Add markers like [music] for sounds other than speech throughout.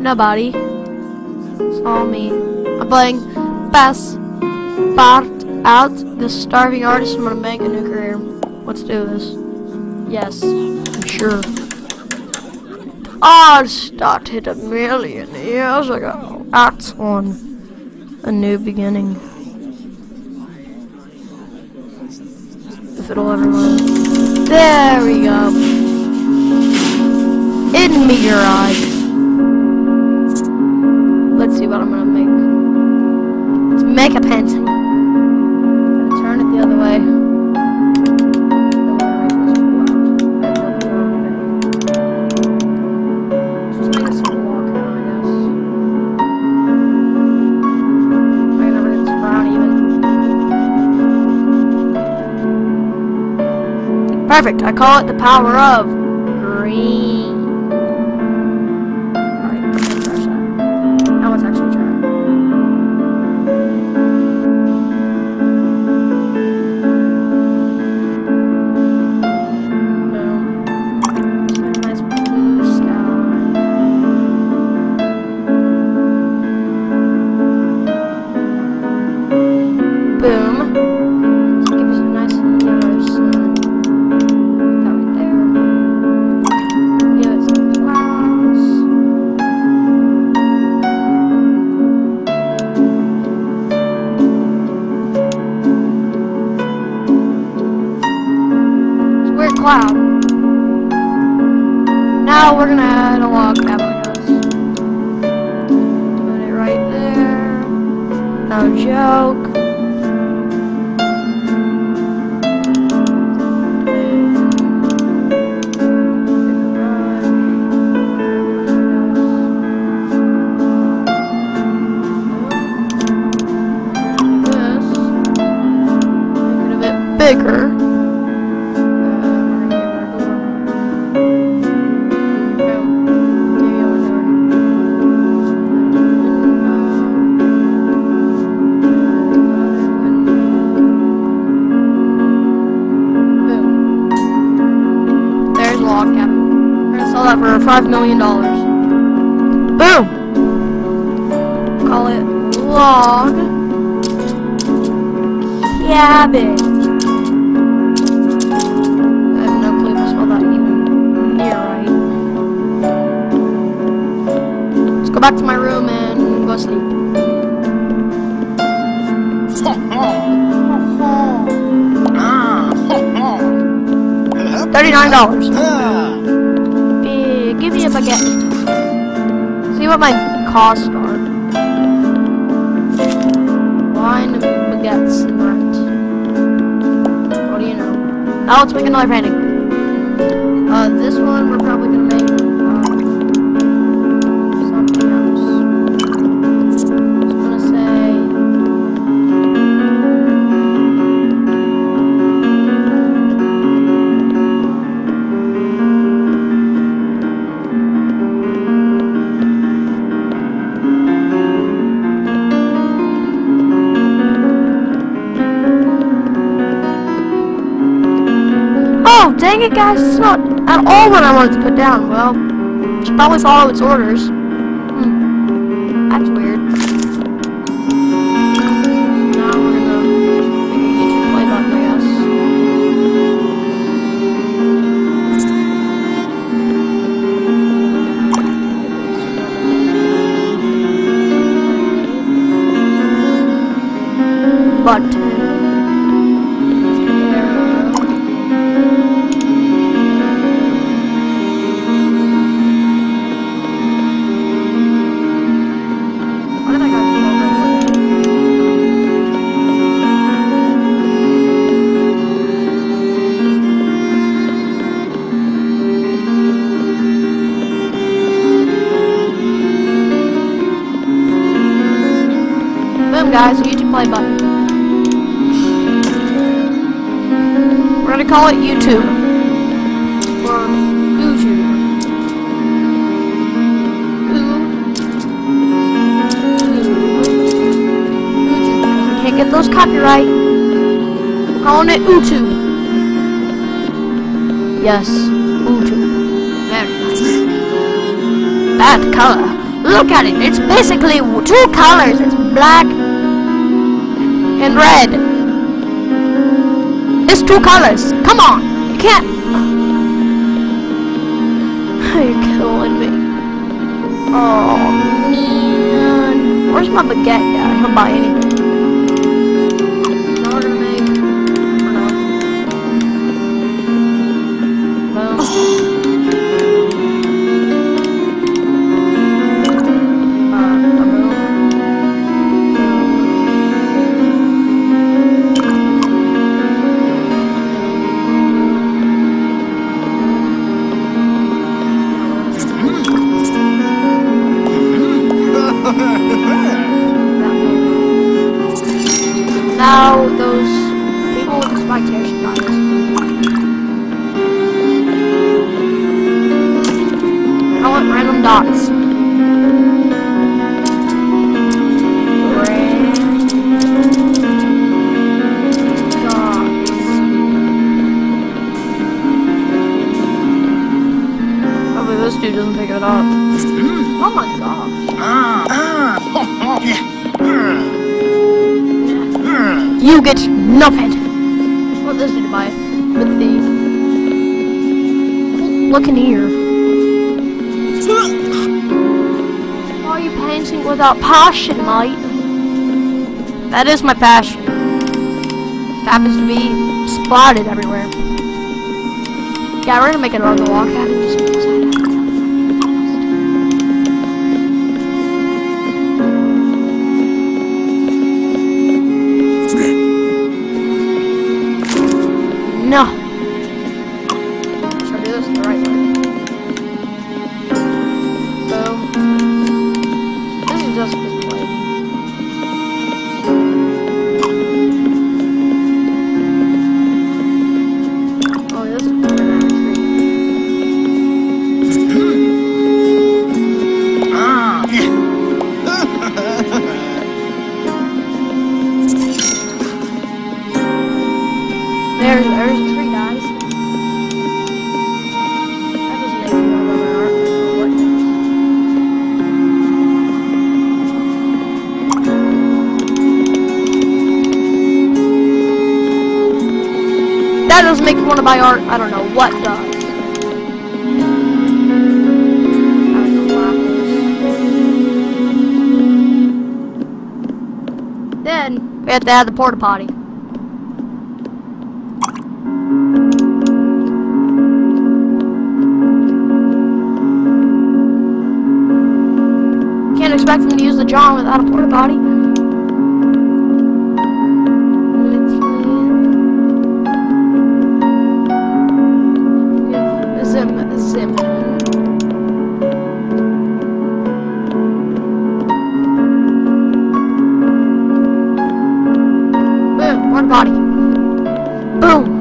Nobody saw me. I'm playing Pass Part Out, the starving artist. I'm gonna make a new career. Let's do this. Yes, I'm sure. I started a million years ago. That's on a new beginning. If it'll ever load. There we go. In meteorite. What I'm gonna make. Let's make a painting. Gonna turn it the other way. Perfect. I call it the power of green. Gonna cabin. Put it right there. No joke. Bigger. $25 million. Boom! Call it log cabin. I have no clue that even right. Let's go back to my room and go sleep. [laughs] $39. Ah. Give me a baguette. See what my costs are. Wine baguettes rent. What do you know? Now let's make another painting. Uh, this one we're probably gonna make dang it, guys. It's not at all what I wanted to put down. Well, should probably follow its orders. Guys, YouTube play button. We're gonna call it YouTube. Or YouTube. Can't get those copyright. We're calling it YouTube. Yes, YouTube. Very nice. Bad color. Look at it. It's basically two colors. It's black and red. It's two colors. Come on. You can't. [sighs] You're killing me. Oh, man. Where's my baguette guy? He'll buy anything. You get nothing. What does he buy? With the look in here. Why are you painting without passion, mate? That is my passion. It happens to be spotted everywhere. Yeah, we're gonna make another just because I have to. No. Want to buy art. I don't know what does. Then we have to add the porta potty. Can't expect them to use the John without a porta potty. Porta potty. Boom.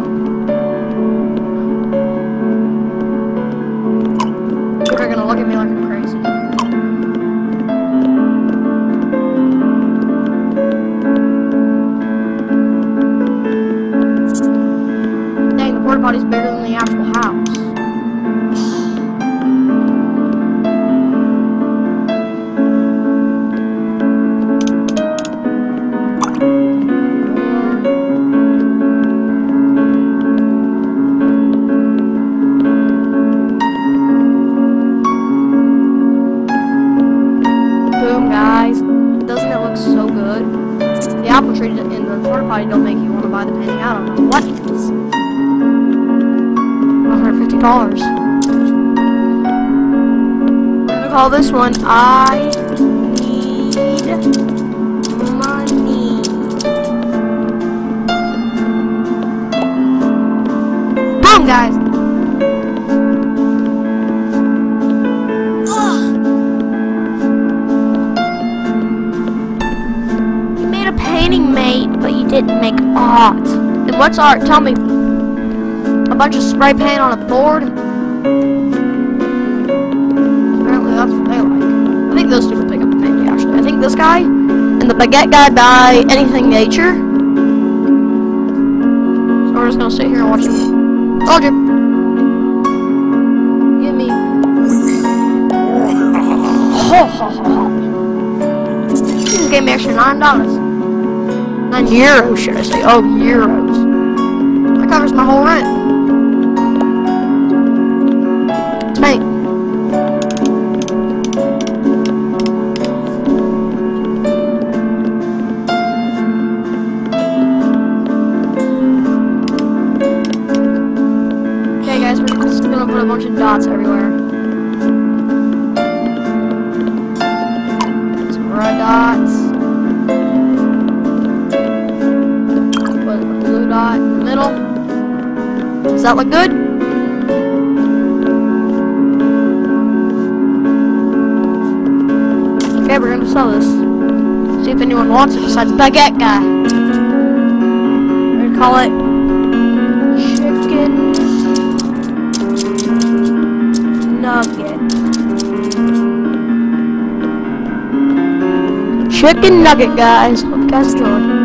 $150. I'm gonna call this one I Need Money. Boom, guys. You made a painting, mate, but you didn't make art. And what's art? Tell me. A bunch of spray paint on a board? Apparently that's what they like. I think those two will pick up the painting, actually. I think this guy and the baguette guy buy anything nature. So we're just gonna sit here and watch him. Told you. Give me. Just gave me extra nine dollars. Nine euros, should I say? Oh, euros. That covers my whole rent. That look good? Okay, we're gonna sell this. See if anyone wants it besides Baguette Guy. We're gonna call it Chicken Nugget. Chicken Nugget, guys. Hope you guys.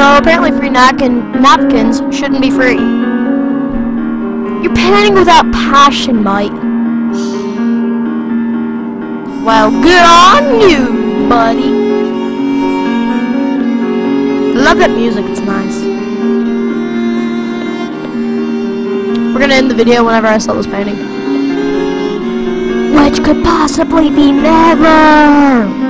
So apparently free napkin napkins shouldn't be free. You're panning without passion, Mike. Well, good on you, buddy. I love that music, it's nice. We're gonna end the video whenever I sell this painting. Which could possibly be never!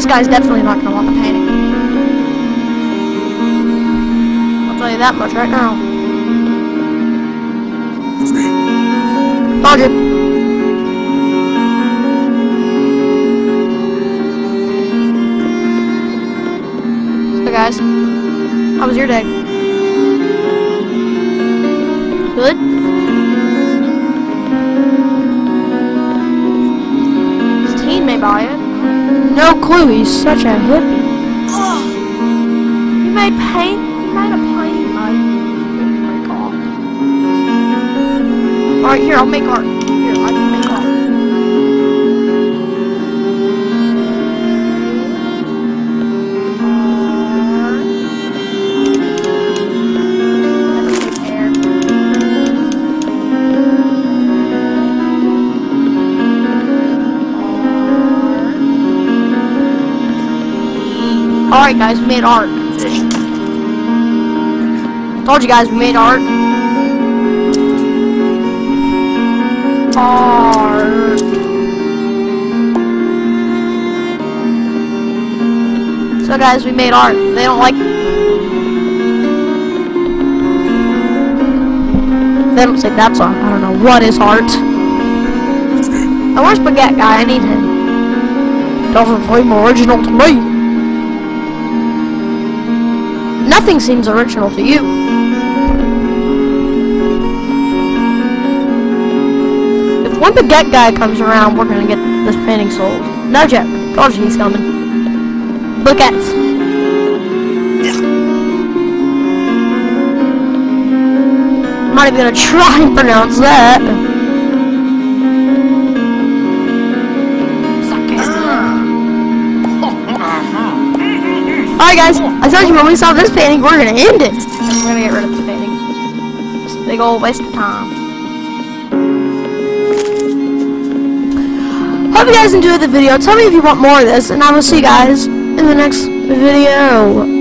This guy's definitely not gonna want the painting. I'll tell you that much right now. You. So guys, how was your day? Good? He's such a hippie. You made paint? You made a painting, mate. Oh make art. Alright, here, I'll make art. Alright guys, we made art. Told you guys we made art. Art. So guys, we made art. They don't like They don't say that's art. I don't know what is art. I where's Baguette Guy? I need him. Doesn't seem original to me. Nothing seems original to you. If one baguette guy comes around, we're gonna get this painting sold. No joke. Told he's coming. Baguettes. I'm not even gonna try and pronounce that. Alright guys, I told you when we saw this painting, we're gonna end it. We're gonna get rid of the painting. It's a big old waste of time. Hope you guys enjoyed the video. Tell me if you want more of this, and I will see you guys in the next video.